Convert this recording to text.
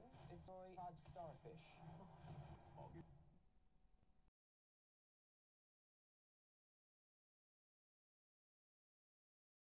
is very hard starfish. Oh.